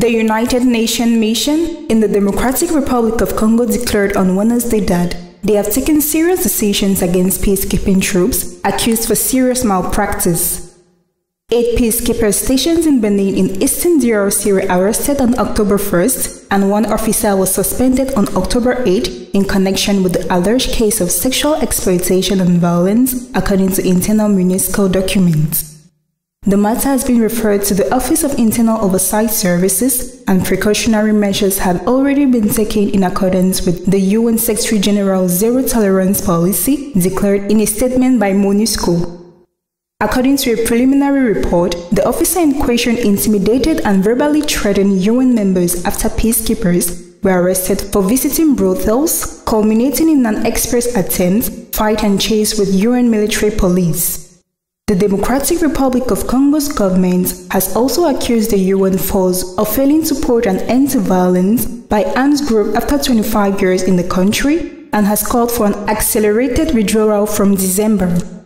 The United Nations mission in the Democratic Republic of Congo declared on Wednesday that they have taken serious decisions against peacekeeping troops accused for serious malpractice. Eight peacekeepers stationed in Beni in eastern DRC were arrested on October 1st, and one officer was suspended on October 8 in connection with the alleged case of sexual exploitation and violence, according to internal MONUSCO documents. The matter has been referred to the Office of Internal Oversight Services, and precautionary measures have already been taken in accordance with the UN Secretary General's zero tolerance policy declared in a statement by MONUSCO. According to a preliminary report, the officer in question intimidated and verbally threatened UN members after peacekeepers were arrested for visiting brothels, culminating in an express attempt, fight and chase with UN military police. The Democratic Republic of Congo's government has also accused the UN force of failing to put an end to violence by arms group after 25 years in the country and has called for an accelerated withdrawal from December.